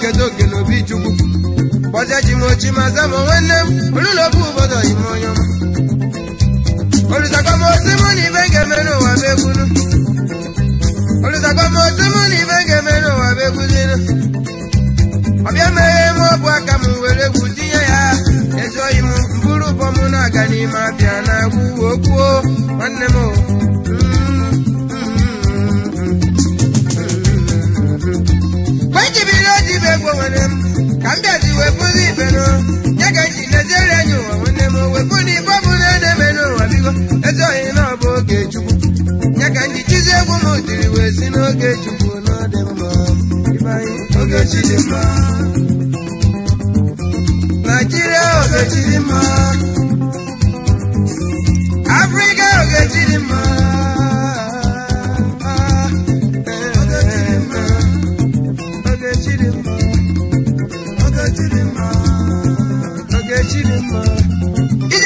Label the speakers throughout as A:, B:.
A: kedu na obi chukwu kpọjachi m ochi ma nwanne m onye m mụ na ibe ga-eme n'ụwa megbulu olụzakwamosi ga-eme n'ụwa ọbịa meghe m ọbụ aka m were egwu tinye ya ezuoyi m na-aga abịa na-agwụ nwanne m ojibiri egbo nwere m ka m bịazi wee bụzi ibeno ya eji leziere enyi ụwa nwanne m wepụ na ibe ọbụla e na-eme n'ụwa bigo ezi ohi na oge chukwu nye ka ndị chụzi egwu m jiri wee si n'oge chukwu n'ọdị mma oge mma Chidinma.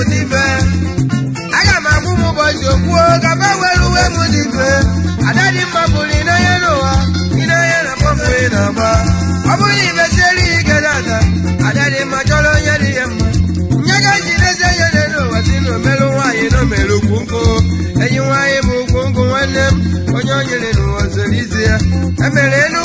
A: m aga m agbụ m ụbọchị okwuo gaba were uwe m dibe adadị mma bụrụ ịnanya n'ụwa ịnanya na pọmpụrụ na agba ọ bụrụ na imesiere ihe ike data adadị mma chọrọ onye dị ya mma nye ga ji n'ezi enye dị n'ụwa si na omerụ nwaanyị na omere ukwu enyi nwaanyị bụ ukwu nwanne m onye o nyere n'ụwa zoro izi ya emere elu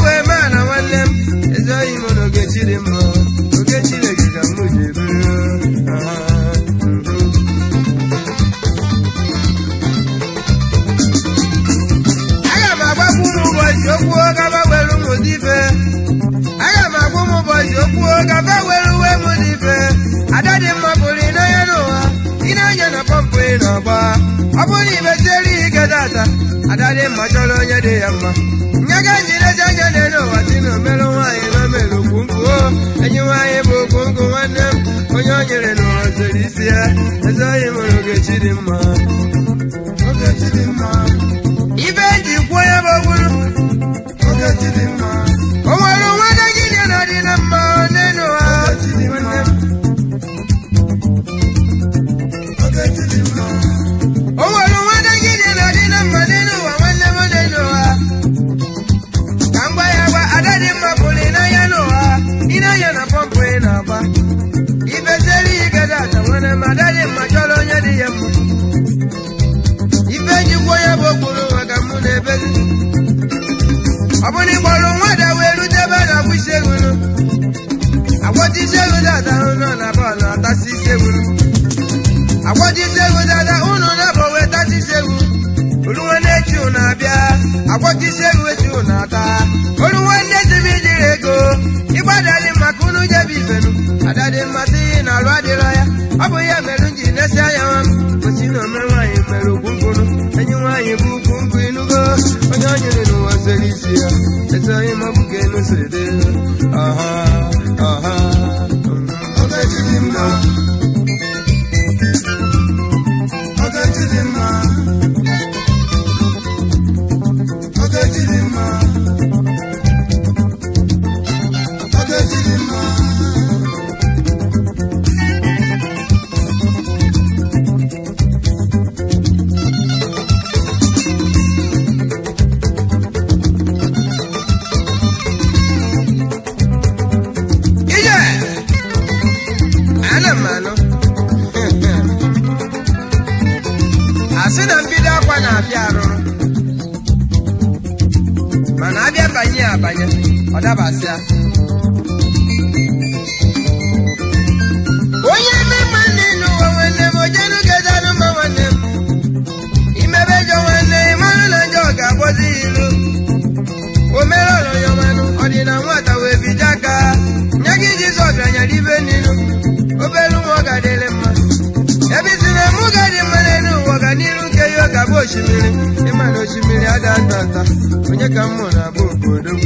A: onye ka na abụ obodo m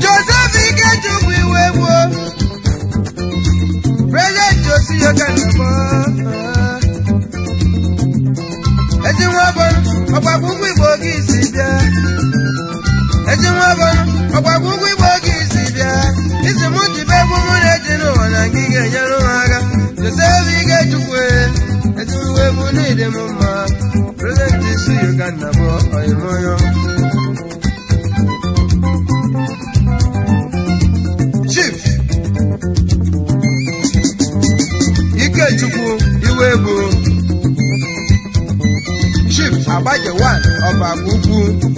A: Joseph Ikechukwu iwe gboo President Osiyokanabo ezinwa ọgbagba ụgwọ Igbo oge isi bịa ezinwa ọgbagba Igbo oge isi bịa isi m jibe na-eji n'ụwa na nke ga-enyere m agha Joseph Ikechukwu ezinwa egwu mma idemma President Osiyokanabo oyimoyo Chief Abajewan ọba gbogbo.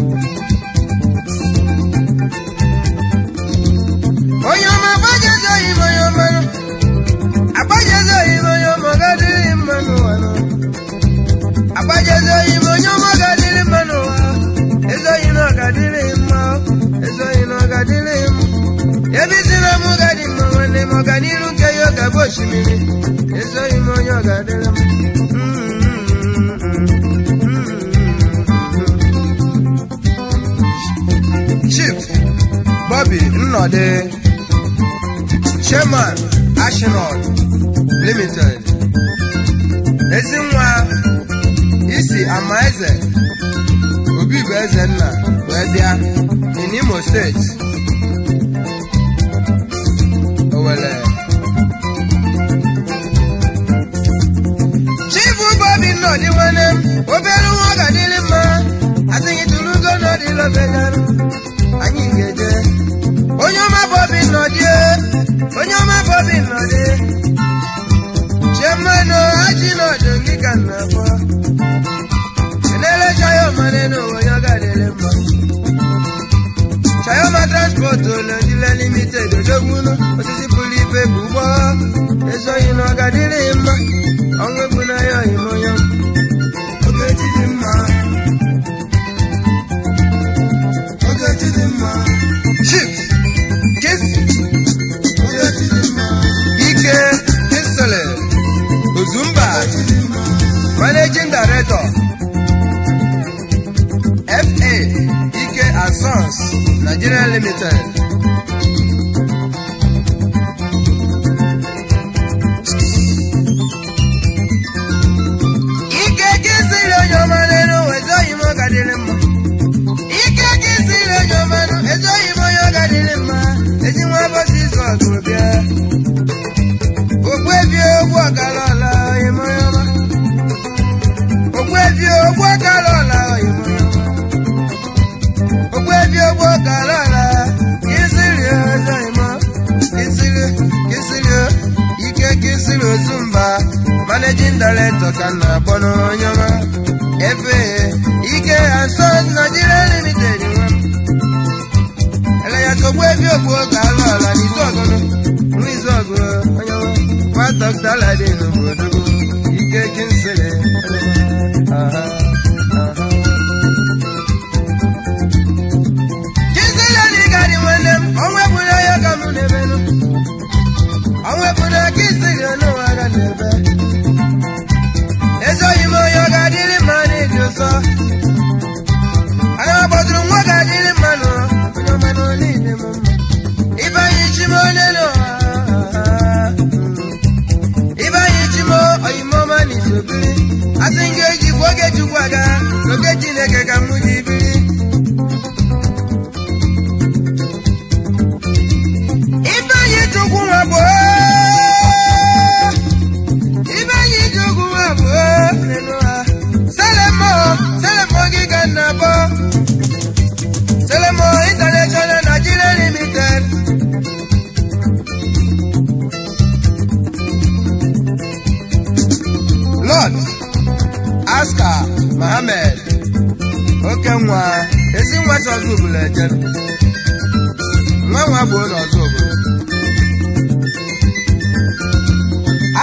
A: ugboro ọzọ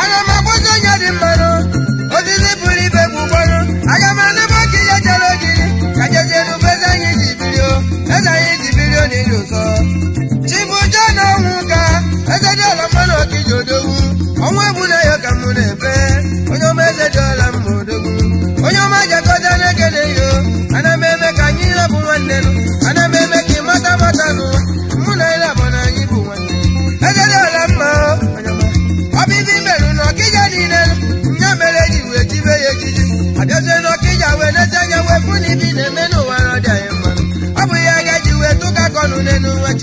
A: aga m agbụzi onye dị mmanụ osisi buru ibe bụ ụgbọrọ aga m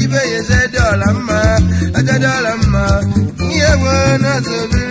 A: ibe yeze dola mma aja dola mma ihe nwe na zobe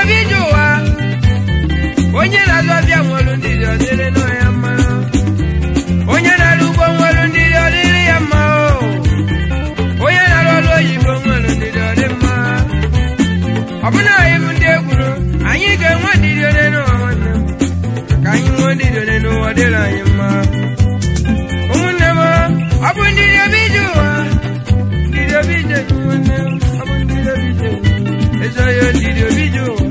A: obi onye ndị ugbo ya onye oyibo bụ ndị e enwe ndị dị ọdị n'ụwa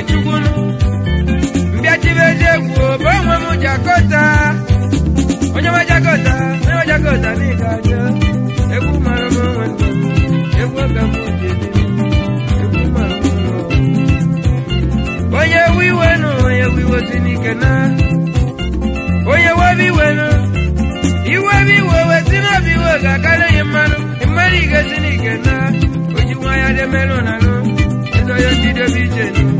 A: ejukwuru mbịachibe eziegwu bụ onwe jakọta onye majakọta onye aja egwu mara m egwu m egwu mara onye ewu iwe nụ onye ewu iwe si n'ike na onye iwe nụ iwe n'obi iwe ga mmanụ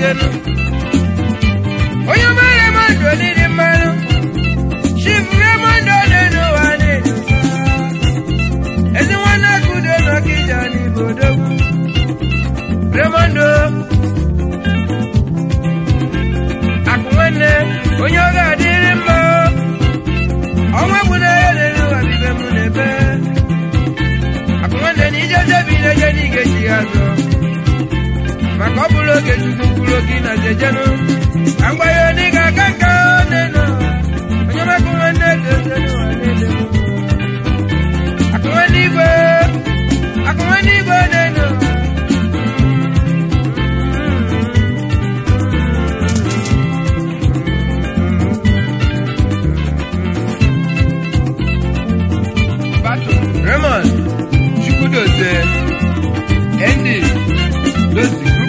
A: denu onye mere mmadụ niile mmanụ chifure mmadụ denu wane ezi nwanne akụ denu ọkịja n'igbo odogwu remondo akụ nwanne onye ọ ga-adịrị mma ọnwa gbunere denu wabibe akụ nwanne na ije debi na-eje n'igechi mkpụrụ oge chukwu mkpụrụ na onye ga-aka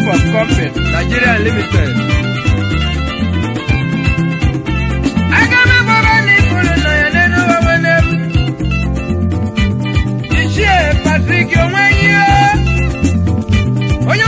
A: Comfort Nigeria Limited. Agame baba ni kulu na ya nenu wawe nem. Ichie Patrick Onwenyi o. Onye